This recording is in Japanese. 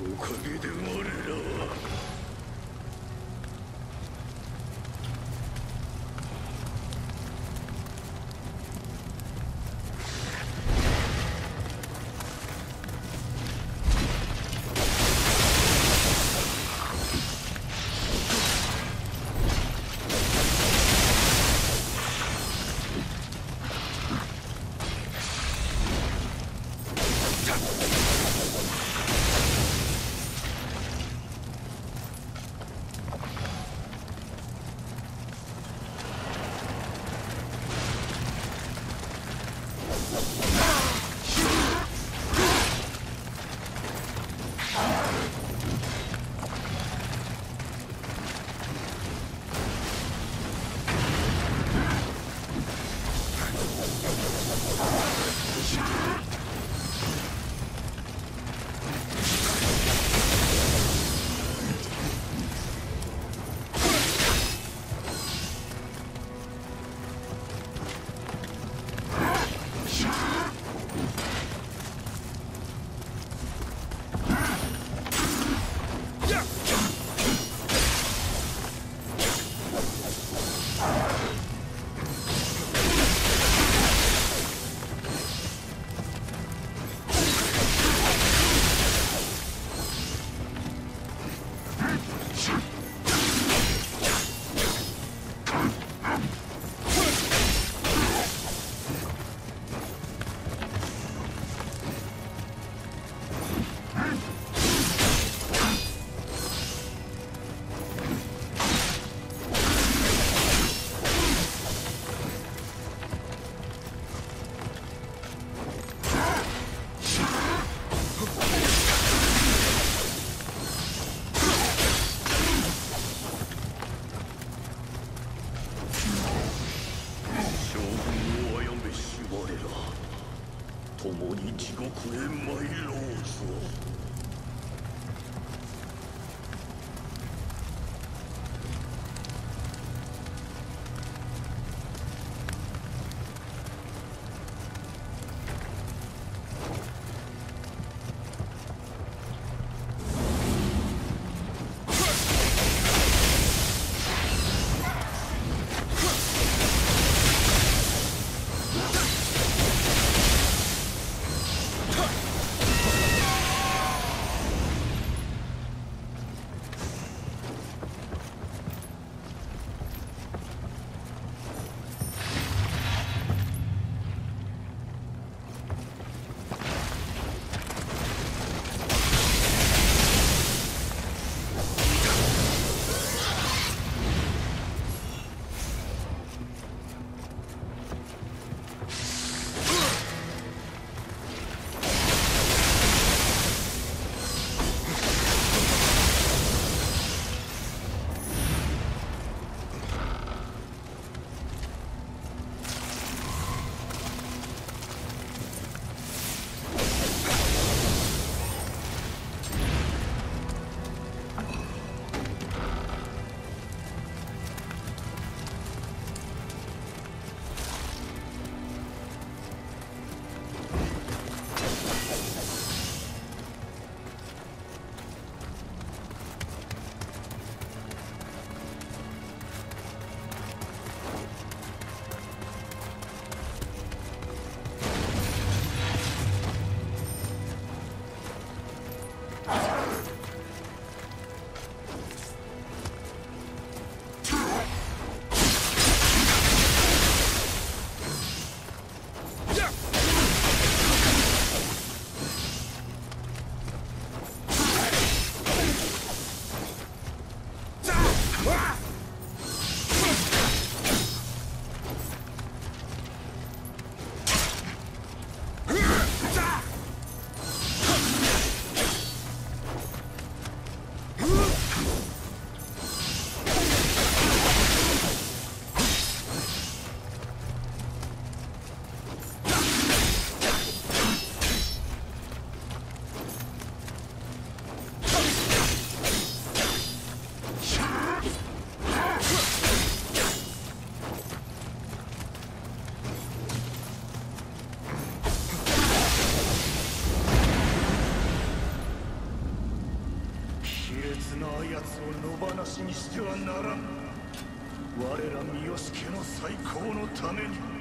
おかげで我共に地獄へ参ろうぞ。話にしてはならん。我ら三好家の最高のために。